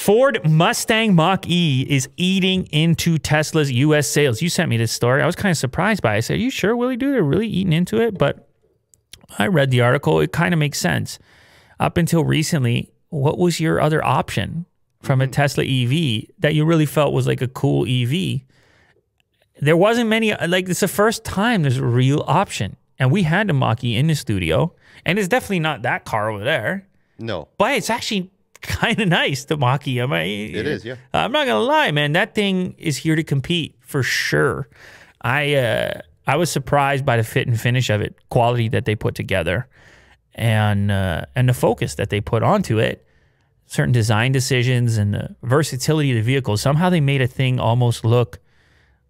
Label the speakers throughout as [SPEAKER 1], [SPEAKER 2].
[SPEAKER 1] Ford Mustang Mach E is eating into Tesla's U.S. sales. You sent me this story. I was kind of surprised by it. I said, Are you sure, Willie? Dude, they're really eating into it? But I read the article. It kind of makes sense. Up until recently, what was your other option from a mm-hmm. Tesla EV that you really felt was like a cool EV? There wasn't many, like, it's the first time there's a real option. And we had the Mach E in the studio, and it's definitely not that car over there,
[SPEAKER 2] No.
[SPEAKER 1] but it's actually kind of nice, the E. I mean,
[SPEAKER 2] It is, yeah.
[SPEAKER 1] I'm not gonna lie, man. That thing is here to compete for sure. I uh, I was surprised by the fit and finish of it, quality that they put together, and uh, and the focus that they put onto it. Certain design decisions and the versatility of the vehicle. Somehow they made a thing almost look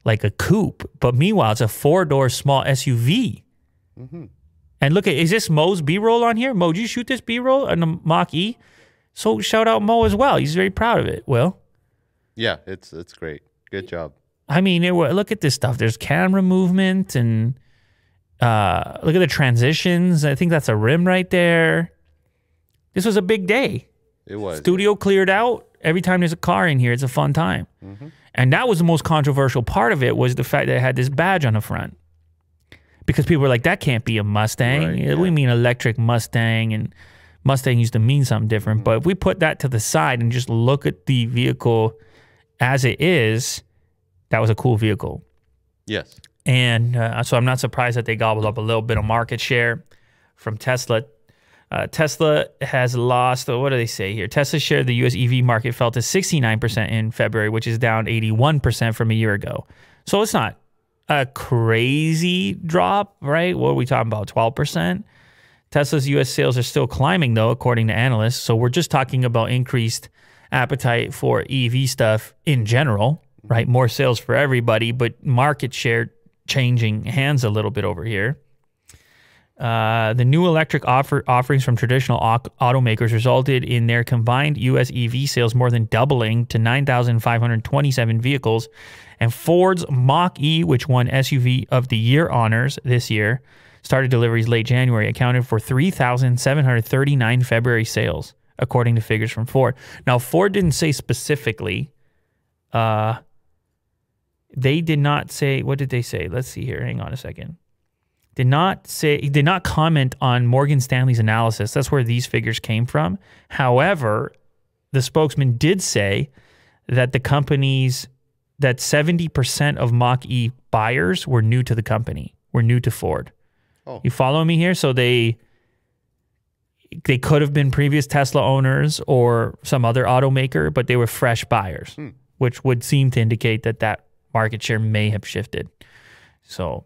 [SPEAKER 1] like a coupe, but meanwhile it's a four door small SUV. Mm -hmm. And look at is this Mo's B roll on here? Mo, did you shoot this B roll on the Mach E? So shout out Mo as well. He's very proud of it. Will.
[SPEAKER 2] Yeah, it's it's great. Good job.
[SPEAKER 1] I mean, it, look at this stuff. There's camera movement and uh, look at the transitions. I think that's a rim right there. This was a big day.
[SPEAKER 2] It was.
[SPEAKER 1] Studio cleared out. Every time there's a car in here, it's a fun time. And that was the most controversial part of it was the fact that it had this badge on the front. Because people were like, that can't be a Mustang.
[SPEAKER 2] Right,
[SPEAKER 1] Yeah, We mean electric Mustang and Mustang used to mean something different. But if we put that to the side and just look at the vehicle as it is, that was a cool vehicle.
[SPEAKER 2] Yes.
[SPEAKER 1] And uh, so I'm not surprised that they gobbled up a little bit of market share from Tesla. Uh, Tesla has lost, uh, what do they say here? Tesla share of the US EV market fell to 69% in February, which is down 81% from a year ago. So it's not a crazy drop, right? What are we talking about? 12%? Tesla's US sales are still climbing, though, according to analysts. So we're just talking about increased appetite for EV stuff in general, right? More sales for everybody, but market share changing hands a little bit over here. Uh, the new electric offer, offerings from traditional automakers resulted in their combined U.S. EV sales more than doubling to 9,527 vehicles. And Ford's Mach E, which won SUV of the Year honors this year, started deliveries late January, accounted for 3,739 February sales, according to figures from Ford. Now, Ford didn't say specifically. Uh, they did not say. What did they say? Let's see here. Hang on a second did not say did not comment on Morgan Stanley's analysis. That's where these figures came from. However, the spokesman did say that the companies that 70% of Mach E buyers were new to the company, were new to Ford.
[SPEAKER 2] Oh.
[SPEAKER 1] You follow me here? So they they could have been previous Tesla owners or some other automaker, but they were fresh buyers, which would seem to indicate that that market share may have shifted. So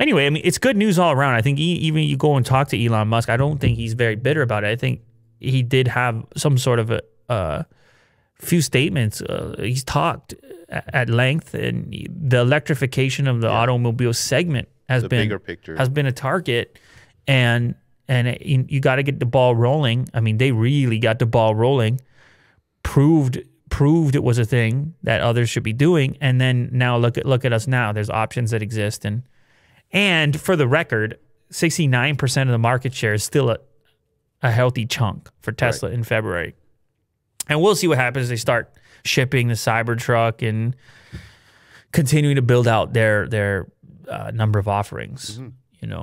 [SPEAKER 1] anyway, I mean, it's good news all around. I think even you go and talk to Elon Musk, I don't think he's very bitter about it. I think he did have some sort of a uh, few statements. Uh, he's talked at length, and the electrification of the automobile segment has
[SPEAKER 2] The
[SPEAKER 1] been
[SPEAKER 2] bigger picture.
[SPEAKER 1] has been a target, and and it, you, you got to get the ball rolling. I mean, they really got the ball rolling. Proved proved it was a thing that others should be doing, and then now look at look at us now. There's options that exist, and and for the record, 69% of the market share is still a, a healthy chunk for Tesla in February. And we'll see what happens. They start shipping the Cybertruck and continuing to build out their their uh, number of offerings. You know,